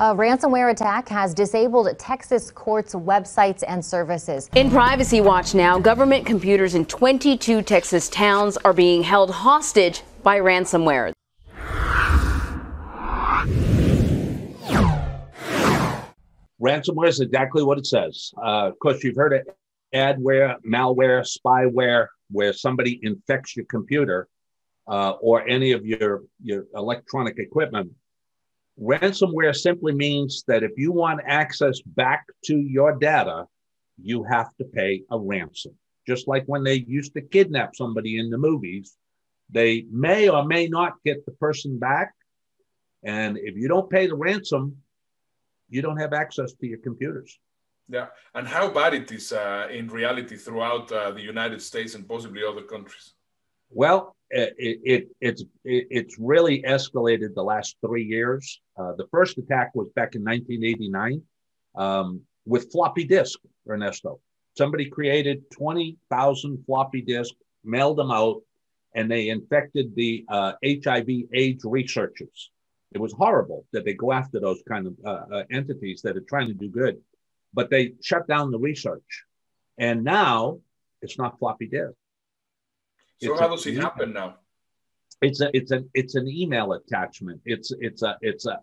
A ransomware attack has disabled Texas courts' websites and services. In Privacy Watch now, government computers in 22 Texas towns are being held hostage by ransomware. Ransomware is exactly what it says. Uh, of course, you've heard of adware, malware, spyware, where somebody infects your computer uh, or any of your, your electronic equipment. Ransomware simply means that if you want access back to your data, you have to pay a ransom. Just like when they used to kidnap somebody in the movies, they may or may not get the person back. And if you don't pay the ransom, you don't have access to your computers. Yeah, and how bad it is uh, in reality throughout uh, the United States and possibly other countries. Well, it, it it's it, it's really escalated the last three years. Uh, the first attack was back in 1989 um, with floppy disk, Ernesto. Somebody created 20,000 floppy disks, mailed them out, and they infected the uh, researchers. It was horrible that they go after those kind of uh, uh, entities that are trying to do good, but they shut down the research, and now it's not floppy disk. So it's how does it happen now? It's a it's a it's an email attachment. It's it's a it's a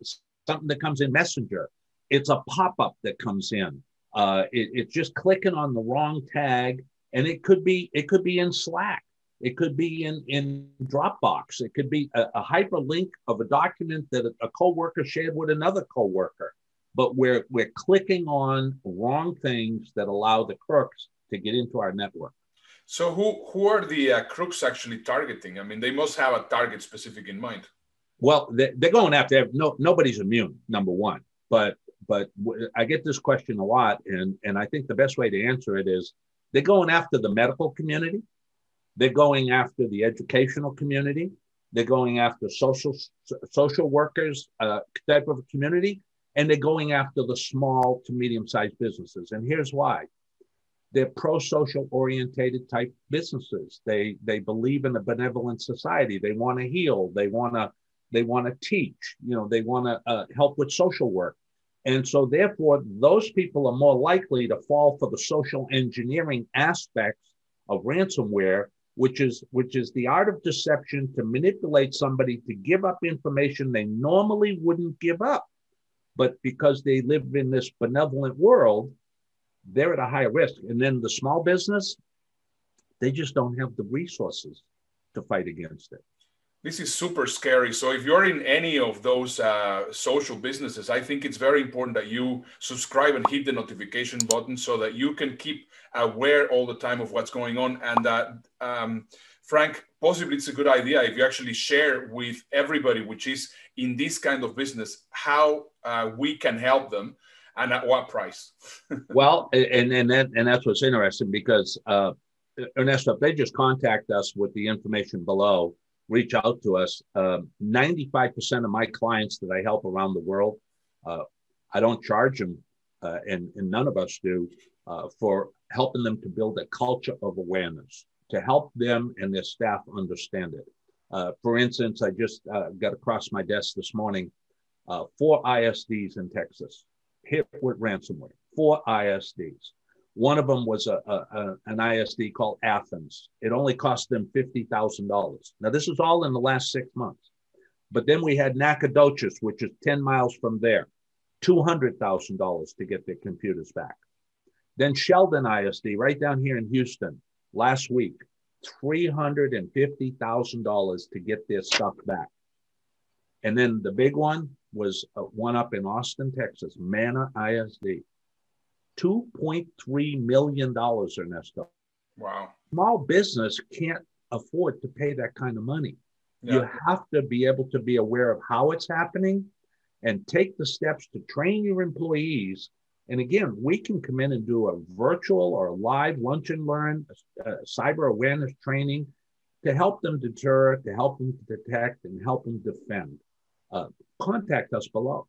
something that comes in Messenger. It's a pop up that comes in. Uh, it, it's just clicking on the wrong tag, and it could be it could be in Slack. It could be in, in Dropbox. It could be a, a hyperlink of a document that a, a coworker shared with another coworker. But we're we're clicking on wrong things that allow the crooks to get into our network. So who who are the uh, crooks actually targeting? I mean, they must have a target specific in mind. Well, they, are going after no nobody's immune. Number one, but but I get this question a lot, and and I think the best way to answer it is they're going after the medical community, they're going after the educational community, they're going after social social workers uh, type of community, and they're going after the small to medium sized businesses. And here's why: they're pro-social orientated type businesses. They they believe in a benevolent society. They want to heal. They want to they want to teach. You know, they want to uh, help with social work. And so, therefore, those people are more likely to fall for the social engineering aspects of ransomware, which is which is the art of deception to manipulate somebody to give up information they normally wouldn't give up, but because they live in this benevolent world, they're at a higher risk. And then the small business, they just don't have the resources to fight against it. This is super scary. So, if you're in any of those uh, social businesses, I think it's very important that you subscribe and hit the notification button so that you can keep aware all the time of what's going on. And uh, um, Frank, possibly it's a good idea if you actually share with everybody which is in this kind of business how uh, we can help them and at what price? well, and and that, and that's what's interesting because uh, Ernesto, if they just contact us with the information below, reach out to us. Um, ninety-five percent of my clients that I help around the world, uh, I don't charge them, uh, and and none of us do, uh, for helping them to build a culture of awareness to help them and their staff understand it. Uh, for instance, I just uh, got across my desk this morning four ISDs in Texas hit with ransomware, four ISDs. One of them was a, a, a, an ISD called Athens. It only cost them $50,000. Now, this is all in the last six months. But then we had Nacogdoches, which is 10 miles from there, $200,000 to get their computers back. Then Sheldon ISD, right down here in Houston, last week, $350,000 to get their stuff back. And then the big one, was uh, one up in Austin, Texas, Manor ISD. $2.3 million, Ernesto. Wow. Small business can't afford to pay that kind of money. Yeah. You have to be able to be aware of how it's happening and take the steps to train your employees. And again, we can come in and do a virtual or a live lunch and learn, a cyber awareness training to help them deter, to help them detect, and help them defend. Uh, contact us below.